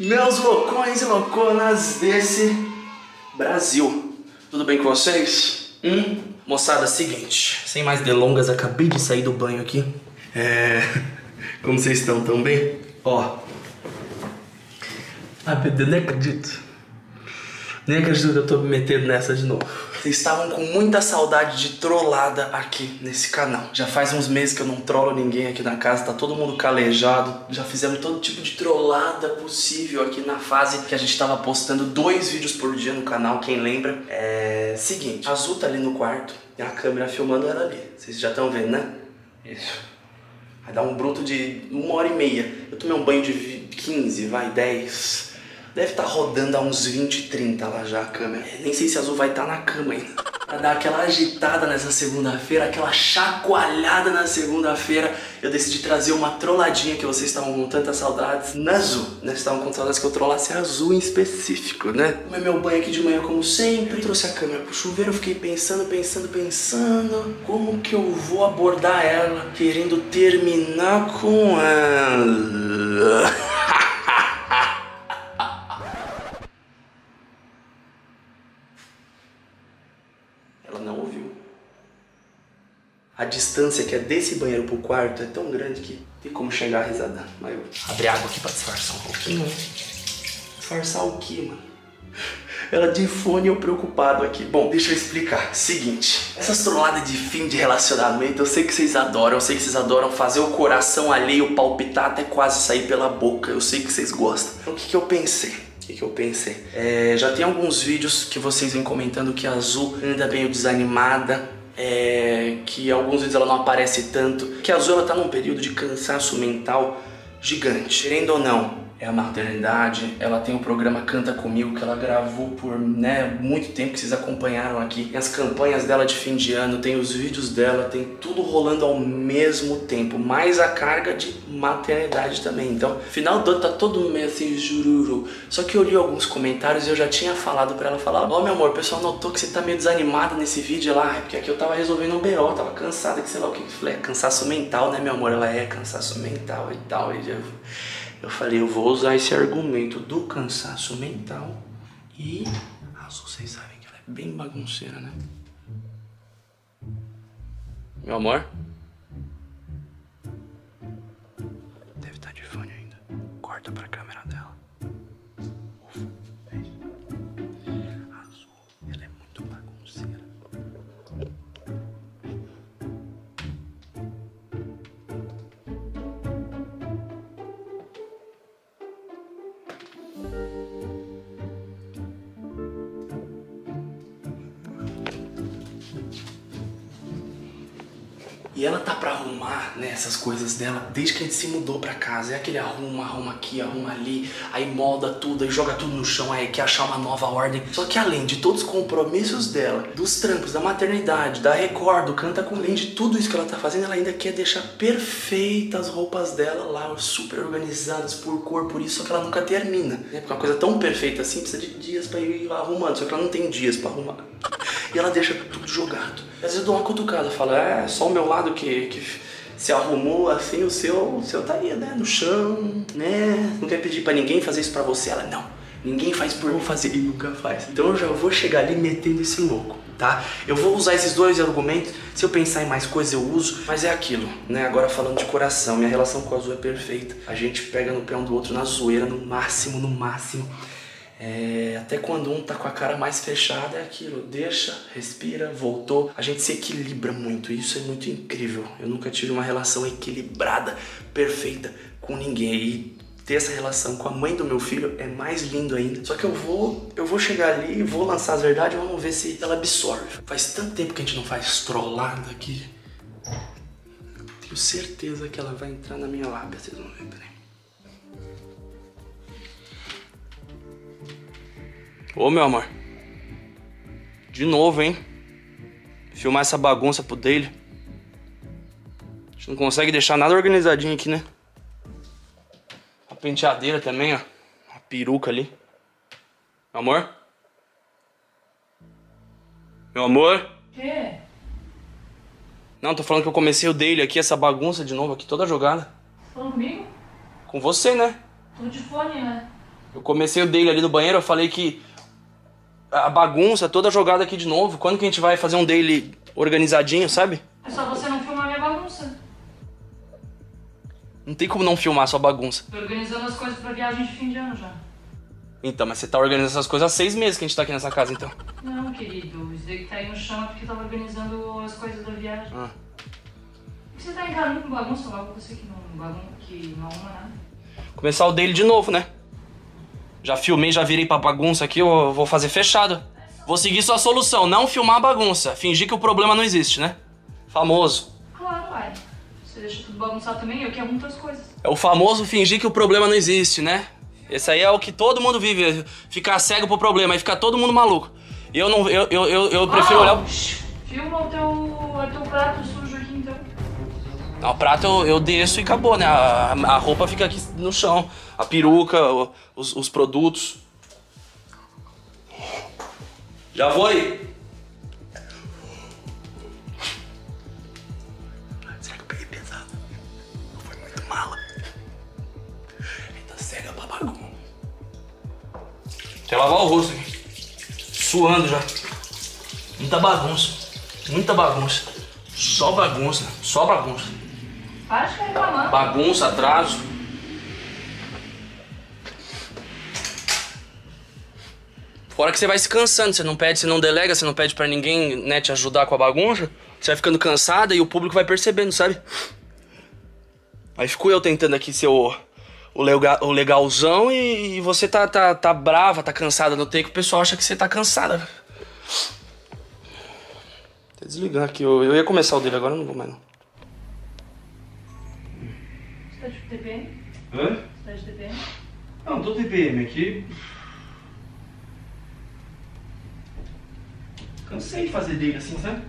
Meus loucões e louconas desse Brasil. Tudo bem com vocês? Hum? Moçada, seguinte. Sem mais delongas, acabei de sair do banho aqui. É. Como vocês estão? Tão bem? Ó. Ah, nem acredito. Nem acredito que eu tô me metendo nessa de novo. Vocês estavam com muita saudade de trollada aqui nesse canal. Já faz uns meses que eu não trollo ninguém aqui na casa, tá todo mundo calejado. Já fizemos todo tipo de trollada possível aqui na fase que a gente tava postando dois vídeos por dia no canal, quem lembra. É. Seguinte, a Azul tá ali no quarto e a câmera filmando ela ali. Vocês já estão vendo, né? Isso. Vai dar um bruto de uma hora e meia. Eu tomei um banho de 15, vai, 10. Deve estar tá rodando a uns 20, 30 lá já a câmera. É, nem sei se a Azul vai estar tá na cama ainda. Pra dar aquela agitada nessa segunda-feira, aquela chacoalhada na segunda-feira, eu decidi trazer uma trolladinha que vocês estavam com tantas saudades na Azul. Né? Vocês estavam com saudades que eu trollasse a Azul em específico, né? Tomei meu banho aqui de manhã como sempre, trouxe a câmera pro chuveiro, eu fiquei pensando, pensando, pensando como que eu vou abordar ela, querendo terminar com ela. Distância que é desse banheiro pro quarto é tão grande que tem como chegar a risada. Mas eu abri água aqui pra disfarçar um pouquinho. Disfarçar o que, mano? Ela de fone eu preocupado aqui. Bom, deixa eu explicar. Seguinte, essas trolladas de fim de relacionamento, eu sei que vocês adoram, eu sei que vocês adoram fazer o coração alheio palpitar até quase sair pela boca. Eu sei que vocês gostam. Então o que, que eu pensei? O que, que eu pensei? É, já tem alguns vídeos que vocês vêm comentando que a Azul anda meio desanimada, é, que alguns vezes ela não aparece tanto, que a Azul ela tá num período de cansaço mental gigante. Querendo ou não, é a maternidade. Ela tem o programa Canta Comigo, que ela gravou por né, muito tempo, que vocês acompanharam aqui. Tem as campanhas dela de fim de ano, tem os vídeos dela, tem tudo rolando ao mesmo tempo. Mais a carga de maternidade também. Então, final do ano tá todo meio assim, jururu. Só que eu li alguns comentários e eu já tinha falado pra ela, falar, ó oh, meu amor, o pessoal notou que você tá meio desanimada nesse vídeo lá, porque aqui eu tava resolvendo um BO, tava cansada, que sei lá o que. Falei, é cansaço mental, né meu amor? Ela é cansaço mental e tal. E já... Eu falei, eu vou usar esse argumento do cansaço mental e a Azul, vocês sabem que ela é bem bagunceira, né? Meu amor? Deve estar de fone ainda. Corta pra câmera dela. Tá pra arrumar, né, essas coisas dela desde que a gente se mudou pra casa. É aquele arruma, arruma aqui, arruma ali, aí molda tudo, aí joga tudo no chão, aí quer achar uma nova ordem. Só que além de todos os compromissos dela, dos trampos, da maternidade, da Record, do Canta com além de tudo isso que ela tá fazendo, ela ainda quer deixar perfeitas as roupas dela lá, super organizadas por cor, por isso, só que ela nunca termina. Né? Porque uma coisa tão perfeita assim precisa de dias pra ir arrumando, só que ela não tem dias pra arrumar. E ela deixa tudo jogado. Às vezes eu dou uma cutucada, falo, é só o meu lado que, que se arrumou assim, o seu, o seu tá aí, né? No chão, né? Não quer pedir pra ninguém fazer isso pra você. Ela, não, ninguém faz por eu fazer e nunca faz. Então eu já vou chegar ali metendo esse louco, tá? Eu vou usar esses dois argumentos. Se eu pensar em mais coisas, eu uso. Mas é aquilo, né? Agora falando de coração, minha relação com o azul é perfeita. A gente pega no pé um do outro na zoeira, no máximo, no máximo. É, até quando um tá com a cara mais fechada é aquilo, deixa, respira, voltou. A gente se equilibra muito, isso é muito incrível. Eu nunca tive uma relação equilibrada, perfeita com ninguém. E ter essa relação com a mãe do meu filho é mais lindo ainda. Só que eu vou, eu vou chegar ali, vou lançar as verdades, vamos ver se ela absorve. Faz tanto tempo que a gente não faz trollada aqui. Tenho certeza que ela vai entrar na minha lábia, vocês vão ver, peraí. Ô meu amor. De novo, hein? Filmar essa bagunça pro dele. A gente não consegue deixar nada organizadinho aqui, né? A penteadeira também, ó. A peruca ali. Meu amor? Meu amor? Quê? Não, tô falando que eu comecei o dele aqui, essa bagunça de novo aqui, toda jogada. Falando comigo? Com você, né? Tô de fone, né? Eu comecei o daily ali no banheiro, eu falei que a bagunça toda jogada aqui de novo. Quando que a gente vai fazer um daily organizadinho, sabe? É só você não filmar minha bagunça. Não tem como não filmar sua bagunça. Tô organizando as coisas pra viagem de fim de ano já. Então, mas você tá organizando essas coisas há seis meses que a gente tá aqui nessa casa, então. Não, querido, isso daí que tá aí no chão é porque tava organizando as coisas da viagem. Ah. Por que você tá encarando com bagunça logo você que não, bagun que não arruma nada? Começar o daily de novo, né? Já filmei, já virei pra bagunça aqui, eu vou fazer fechado. Vou seguir sua solução, não filmar a bagunça. Fingir que o problema não existe, né? Famoso. Claro, uai. Você deixa tudo bagunçado também, eu que arrumo outras coisas. É o famoso fingir que o problema não existe, né? Esse aí é o que todo mundo vive, ficar cego pro problema, aí ficar todo mundo maluco. Eu não, eu, eu, eu, eu prefiro Ah, olhar. Filma o teu, o teu prato sujo o prato eu, eu desço e acabou, né? A, a roupa fica aqui no chão. A peruca, o- os, os produtos. Já vou aí. Será que eu peguei pesado? Não foi muito mala. Ainda cega pra bagunça. Até lavar o rosto aqui. Suando já. Muita bagunça. Muita bagunça. Só bagunça. Só bagunça. Para de ficar reclamando. Bagunça, atraso. Fora que você vai se cansando, você não pede, você não delega, você não pede pra ninguém, né, te ajudar com a bagunça. Você vai ficando cansada e o público vai percebendo, sabe? Aí fico eu tentando aqui ser o, o, lega- o legalzão e, e você tá, tá, tá brava, tá cansada no take, o pessoal acha que você tá cansada. Tá desligando aqui, eu, eu ia começar o dele agora, não vou mais não. Hã? Você tá de TPM? Não, tô TPM aqui. Cansei de fazer dele assim, sabe?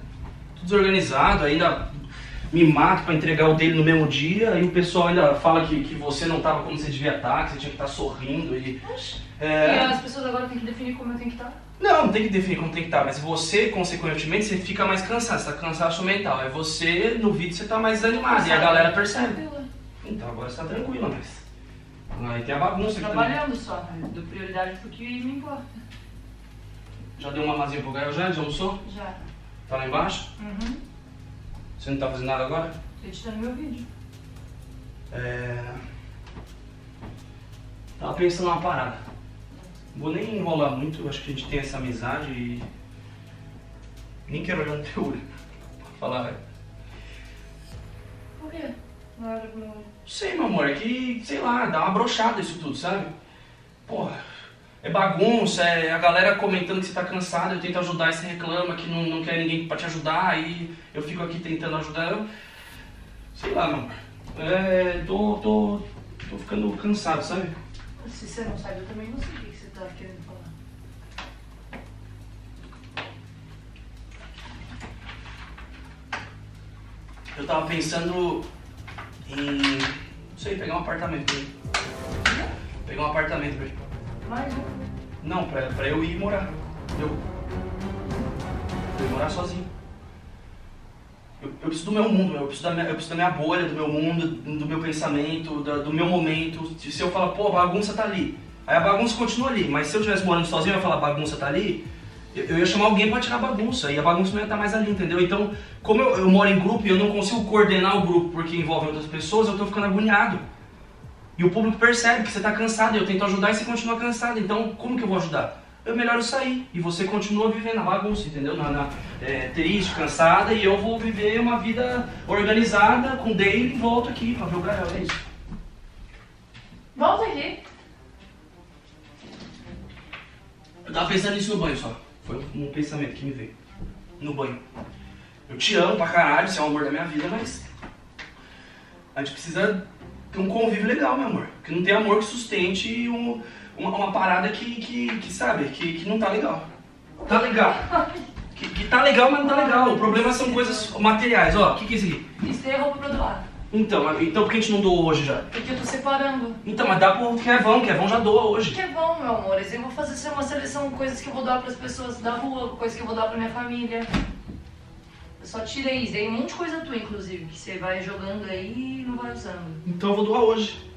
Tudo desorganizado, ainda me mato pra entregar o dele no mesmo dia, e o pessoal ainda fala que, que você não tava como você devia estar, que você tinha que estar sorrindo e. E É... as pessoas agora têm que definir como eu tenho que estar. Não, não tem que definir como tem que estar, mas você, consequentemente, você fica mais cansado, você tá cansaço mental. É você, no vídeo, você tá mais desanimado, e a galera percebe. Então agora você tá tranquila, mas. Aí tem a bagunça aqui também. Trabalhando só, né? Dou prioridade porque me importa. Já deu uma mazinha pro Gael já? Já almoçou? Já. Tá lá embaixo? Uhum. Você não tá fazendo nada agora? Tô editando meu vídeo. É. Tava pensando numa parada. Não vou nem enrolar muito, acho que a gente tem essa amizade e. Nem quero olhar no teu olho. Pra falar. Por quê? Não sei, meu amor, é que, sei lá, dá uma brochada isso tudo, sabe? Porra, é bagunça, é a galera comentando que você tá cansado, eu tento ajudar e você reclama que não, não quer ninguém pra te ajudar, aí eu fico aqui tentando ajudar. Eu, sei lá, meu amor. É, tô, tô, tô ficando cansado, sabe? Se você não sabe, eu também não sei o que você tá querendo falar. Eu tava pensando em, não sei, pegar um apartamento. Pegar um apartamento pra ele. Mas Não, pra, pra eu ir morar. Eu. Eu ir morar sozinho. Eu, eu preciso do meu mundo, eu preciso, da minha, eu preciso da minha bolha, do meu mundo, do meu pensamento, da- do meu momento. Se eu falar, pô, a bagunça tá ali. Aí a bagunça continua ali. Mas se eu estivesse morando sozinho, eu ia falar, bagunça tá ali. Eu, eu ia chamar alguém pra tirar a bagunça. E a bagunça não ia estar mais ali, entendeu? Então, como eu, eu moro em grupo e eu não consigo coordenar o grupo porque envolve outras pessoas, eu tô ficando agoniado. E o público percebe que você está cansado, eu tento ajudar e você continua cansado. Então, como que eu vou ajudar? Eu melhor sair e você continua vivendo a bagunça, entendeu? Na, na- é, triste, cansada e eu vou viver uma vida organizada com dele e volto aqui pra ver o Gael, é isso. volta aqui. Eu tava pensando nisso no banho só. Foi um, pensamento que me veio. No banho. Eu te amo pra caralho, você é o amor da minha vida, mas. A gente precisa ter um convívio legal, meu amor. Porque não tem amor que sustente um- uma, uma parada que, que, que, sabe, que, que não tá legal. Tá legal. Que, que tá legal, mas não tá legal. O problema são coisas materiais. Ó, o que, que é isso aqui? Isso a roupa pra doar. Então, então por que a gente não doou hoje já? Porque eu tô separando. Então, mas dá pro Kevão, Kevão já doa hoje. Que é bom, meu amor. Eu vou fazer uma seleção, coisas que eu vou dar pras pessoas da rua, coisas que eu vou dar pra minha família. Eu só tirei isso. Tem um monte de coisa tua, inclusive, que você vai jogando aí e não vai usando. Então eu vou doar hoje.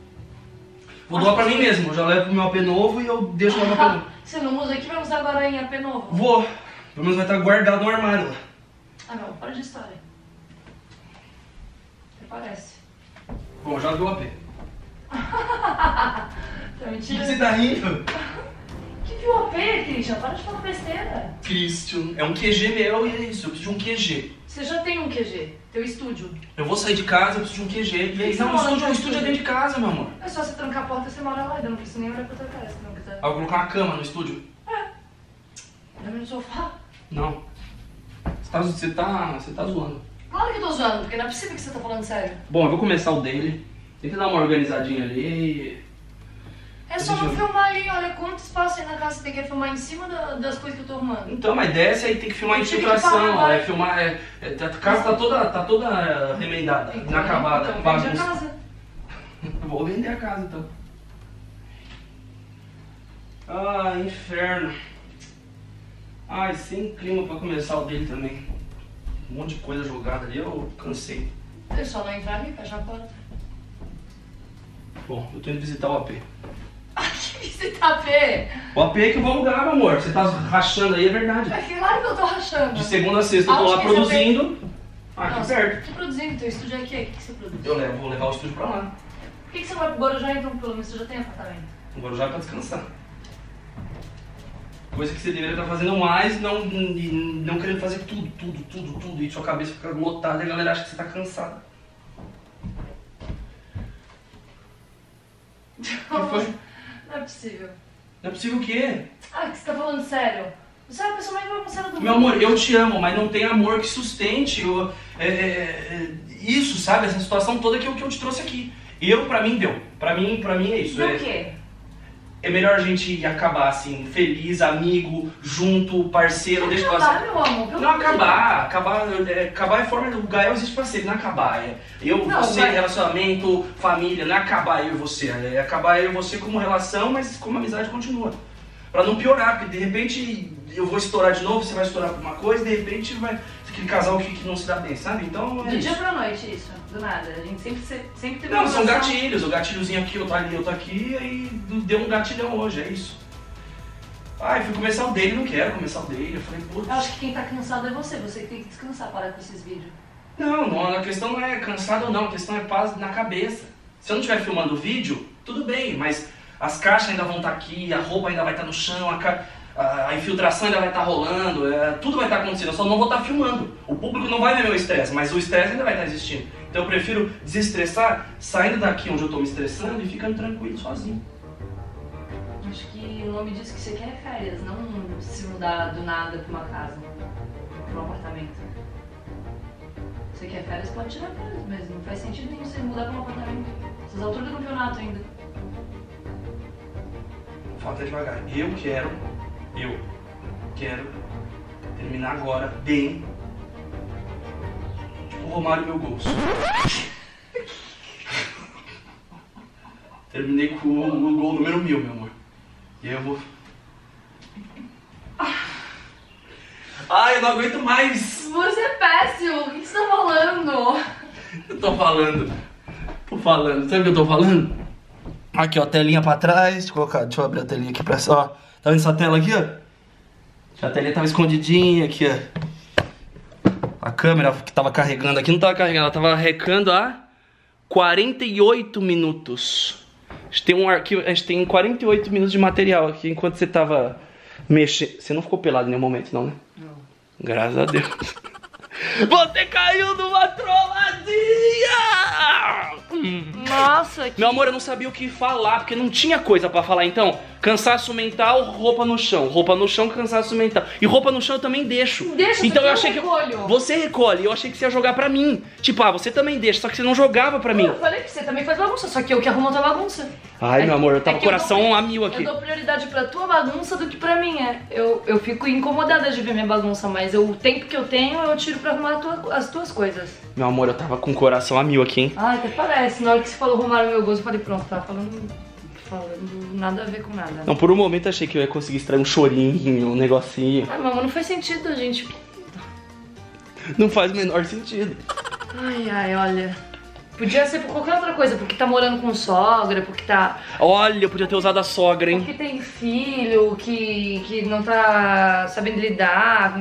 Vou doar pra mim mesmo. Eu já levo pro meu AP novo e eu deixo lá no AP novo. Você não usa aqui, vai usar agora em AP novo? Vou. Pelo menos vai estar guardado no armário lá. Ah não, para de história. Parece. Bom, já deu o AP. Tá O que você tá rindo? Que viu AP, Christian? Para de falar besteira. Christian. É um QG meu e é isso. Eu preciso de um QG. Você já tem um QG, teu estúdio. Eu vou sair de casa, eu preciso de um QG. E aí, não, o mora estúdio, o estúdio é dentro de casa, meu amor. É só você trancar a porta e você mora lá. Eu não preciso nem olhar pra tua cara se não quiser. Eu vou colocar uma cama no estúdio. Dorme no sofá? Não. Você tá, você tá, você tá zoando. Claro que eu tô zoando, porque não é possível que você tá falando sério. Bom, eu vou começar o dele. Tenta dar uma organizadinha ali. É só não filmar ali, olha quanto espaço aí na casa você tem que filmar em cima da- das coisas que eu tô arrumando. Então, mas desce aí tem que filmar que infiltração, ó, é filmar. É, é, a casa tá toda, tá toda eh, remendada, Então, inacabada, então vende a bagunça. casa. Vou vender a casa então. Ah, inferno. Ai, sem clima pra começar o dele também. Um monte de coisa jogada ali, eu cansei. É só não entrar ali, fecha a porta. Bom, eu tô indo visitar o AP. Ai, que tá vendo? O AP que eu vou alugar, meu amor. Você tá rachando aí, é verdade. É claro que eu tô rachando. De segunda a sexta eu tô lá você produzindo. Ah, aqui Nossa, perto. Tô produzindo, teu estúdio é aqui, o que, que você produz? Eu levo, vou levar o estúdio pra lá. Por que, que você não vai pro Guarujá então, pelo menos você já tem apartamento? Agora já é pra descansar. Coisa que você deveria estar fazendo mais, não, não querendo fazer tudo, tudo, tudo, tudo. E sua cabeça fica lotada e a galera acha que você tá cansado. O que foi? Não é possível. Não é possível o quê? Ah, que você tá falando sério? Você é uma pessoa mais bagunçada do Meu mundo. amor, eu te amo, mas não tem amor que sustente eu- é, é, é, isso, sabe? Essa situação toda que eu, que eu te trouxe aqui. Eu, pra mim, deu. Pra mim, pra mim é isso. Deu É, o quê? É melhor a gente acabar assim, feliz, amigo, junto, parceiro, deixa eu Acabar, meu amor. pelo Não amor de acabar, acabar, é, acabar é forma. O Gael existe pra ser, não é acabar. É eu, Não, você, vai- relacionamento, família, não é acabar eu e você. É acabar eu e você como relação, mas como amizade continua. Pra não piorar, porque de repente eu vou estourar de novo, você vai estourar por uma coisa, de repente vai. Aquele casal que, que não se dá bem, sabe? Então é Do isso. dia pra noite, isso. Do nada. A gente sempre, se- sempre teve Não, são gatilhos. O gatilhozinho aqui, eu tô ali, eu tô aqui, aí deu um gatilhão hoje, é isso. Ah, eu fui começar o dele, não quero começar o dele. Eu falei, putz. Eu acho que quem tá cansado é você. Você que tem que descansar, parar com esses vídeos. Não, não, a questão não é cansado ou não, a questão é paz na cabeça. Se eu não estiver filmando o vídeo, tudo bem, mas as caixas ainda vão estar aqui, a roupa ainda vai estar no chão, a, ca- a- infiltração ainda vai estar rolando, é, tudo vai estar acontecendo, eu só não vou estar filmando. O público não vai ver meu estresse, mas o estresse ainda vai estar existindo. Então eu prefiro desestressar saindo daqui onde eu estou me estressando e ficando tranquilo sozinho. Acho que o nome disso que você quer é férias, não se mudar do nada pra uma casa, pra um apartamento. Você quer férias, pode tirar férias mesmo. Não faz sentido nenhum você mudar pra um apartamento. Essas alturas do campeonato ainda. Falta devagar. Eu quero, eu quero terminar agora bem. Tipo Romário meu gols. Terminei com o, o gol número mil, meu amor. E aí eu vou. Ai, eu não aguento mais! Você é péssimo! O que você tá falando? Eu tô falando. Tô falando. Sabe o que eu tô falando? Aqui, ó, telinha pra trás. Deixa eu colocar, deixa eu abrir a telinha aqui pra ó. Tá vendo essa tela aqui, ó? A telinha tava escondidinha aqui, ó. A câmera que tava carregando aqui não tava carregando, ela tava recando há 48 minutos. A gente tem um arquivo, a gente tem 48 minutos de material aqui enquanto você tava mexendo. Você não ficou pelado em nenhum momento, não, né? Não. Graças a Deus. Você caiu numa trolladinha! Nossa, que... Meu amor, eu não sabia o que falar, porque não tinha coisa pra falar. Então, cansaço mental, roupa no chão. Roupa no chão, cansaço mental. E roupa no chão eu também deixo. Deixa, então eu eu achei que. recolho. Você recolhe, eu achei que você ia jogar pra mim. Tipo, ah, você também deixa, só que você não jogava pra mim. Eu falei que você também faz bagunça, só que eu que arrumo a tua bagunça. Ai, É meu amor, eu tava é com que o eu coração dou- a mil aqui. Eu dou prioridade pra tua bagunça do que pra minha. Eu, eu fico incomodada de ver minha bagunça, mas eu- o tempo que eu tenho eu tiro pra arrumar tua- as tuas coisas. Meu amor, eu tava com o coração a mil aqui, hein? Ah, até parece. Na hora que você falou Romário meu gosto, eu falei, pronto, tá falando, falando nada a ver com nada. Não, por um momento eu achei que eu ia conseguir extrair um chorinho, um negocinho. Ah, mamãe, não faz sentido gente. Não faz o menor sentido. Ai, ai, olha. Podia ser por qualquer outra coisa, porque tá morando com sogra, porque tá. Olha, eu podia ter usado a sogra, hein? Porque tem filho que, que não tá sabendo lidar.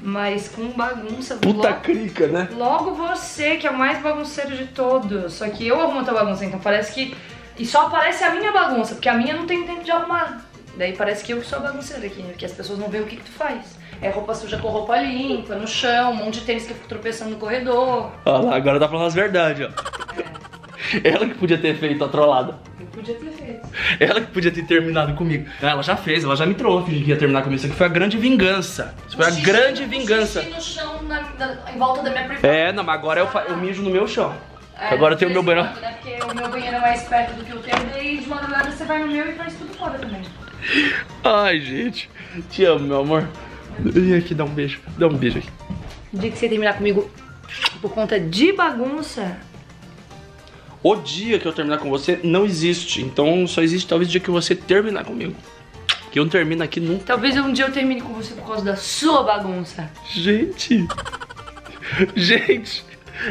Mas com bagunça. Puta logo, crica, né? logo você, que é o mais bagunceiro de todos. Só que eu arrumo a tua bagunça, então parece que. E só aparece a minha bagunça, porque a minha não tem tempo de arrumar. Daí parece que eu que sou a bagunceira aqui, porque as pessoas não veem o que, que tu faz. É roupa suja com roupa limpa, no chão, um monte de tênis que eu fico tropeçando no corredor. Olha lá, agora tá falando as verdades, ó. É, Ela que podia ter feito a trollada. eu podia ter feito. Ela que podia ter terminado comigo. Ela já fez, ela já me trollou fingindo que ia terminar comigo. Isso aqui foi a grande vingança. Isso foi a Xixi- grande vingança. No chão, na- na- em volta da minha privada. É, não, mas agora eu, eu mijo no meu chão. É, agora eu tenho o meu banheiro. Né? Porque o meu banheiro é mais perto do que o teu, daí de madrugada você vai no meu e traz tudo fora também. Ai, gente. Te amo, meu amor. Vem aqui, dá um beijo. Dá um beijo aqui. O dia que você terminar comigo por conta de bagunça, O dia que eu terminar com você não existe. Então só existe talvez o dia que você terminar comigo. Que eu não termino aqui nunca. talvez um dia eu termine com você por causa da sua bagunça. Gente. Gente.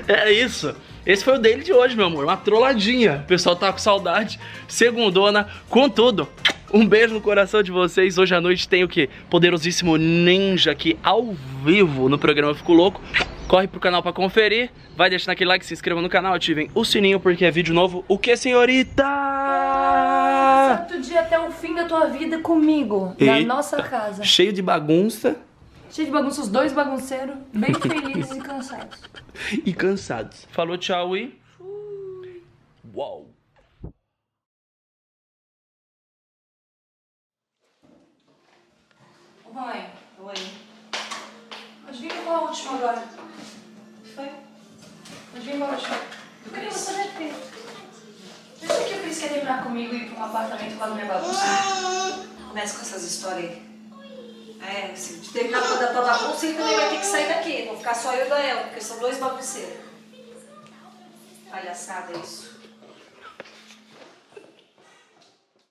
É isso. Esse foi o dele de hoje, meu amor. Uma trolladinha. O pessoal tá com saudade. Segundona, com tudo. Um beijo no coração de vocês. Hoje à noite tem o quê? Poderosíssimo Ninja aqui ao vivo no programa Fico Louco. Corre pro canal pra conferir. Vai deixando aquele like, se inscreva no canal, ativem o sininho porque é vídeo novo. O que, senhorita? Santo dia até o fim da tua vida comigo, na Eita. nossa casa. Cheio de bagunça Cheio de bagunça, os dois bagunceiros, bem felizes e cansados. e cansados. Falou tchau e. Uau! Mãe, oi. Mas vim com a última agora. Foi? Mas vim com a última. Eu queria você já ter. Pensa que eu queria terminar comigo e ir pra um apartamento lá na minha bagunça. Começa com essas histórias aí. É, se terminar com a tua bagunça, ele também vai ter que sair daqui. Vou ficar só eu e o Gael, porque são dois bagunceiros. Palhaçada isso.